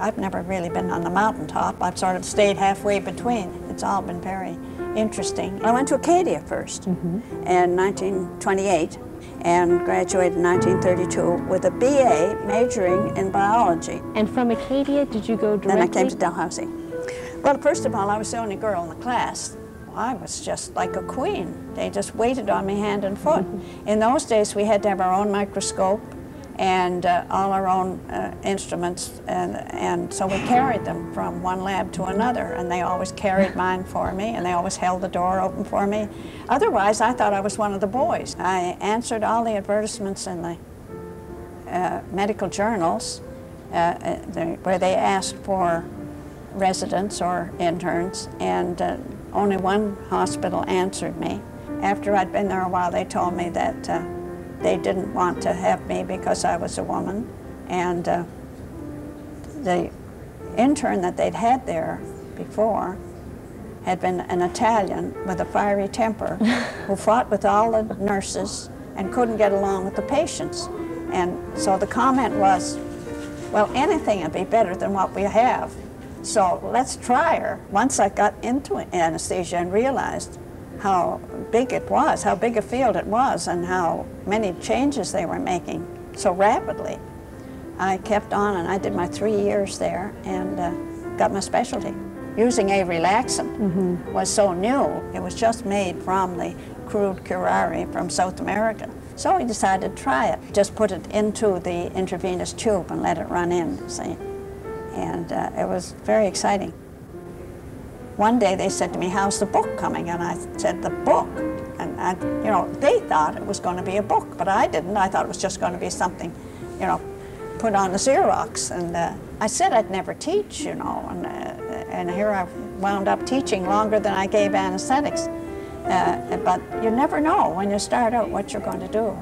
I've never really been on the mountaintop. I've sort of stayed halfway between. It's all been very interesting. I went to Acadia 1st mm-hmm. in 1928 and graduated in 1932 with a BA majoring in biology. And from Acadia, did you go directly? Then I came to Dalhousie. Well, first of all, I was the only girl in the class. I was just like a queen. They just waited on me hand and foot. Mm-hmm. In those days, we had to have our own microscope and uh, all our own uh, instruments, and, and so we carried them from one lab to another, and they always carried mine for me, and they always held the door open for me. Otherwise, I thought I was one of the boys. I answered all the advertisements in the uh, medical journals uh, uh, the, where they asked for residents or interns, and uh, only one hospital answered me. After I'd been there a while, they told me that uh, they didn't want to have me because I was a woman, and uh, the intern that they'd had there before had been an Italian with a fiery temper who fought with all the nurses and couldn't get along with the patients. And so the comment was, well, anything would be better than what we have. So let's try her. Once I got into anesthesia and realized how big it was, how big a field it was, and how many changes they were making so rapidly, I kept on and I did my three years there and uh, got my specialty. Using a relaxant was so new. It was just made from the crude curare from South America. So we decided to try it. Just put it into the intravenous tube and let it run in, see. And uh, it was very exciting. One day they said to me, how's the book coming? And I said, the book? And, you know, they thought it was going to be a book, but I didn't. I thought it was just going to be something, you know, put on the Xerox. And uh, I said I'd never teach, you know, and, uh, and here I wound up teaching longer than I gave anesthetics. Uh, but you never know when you start out what you're going to do.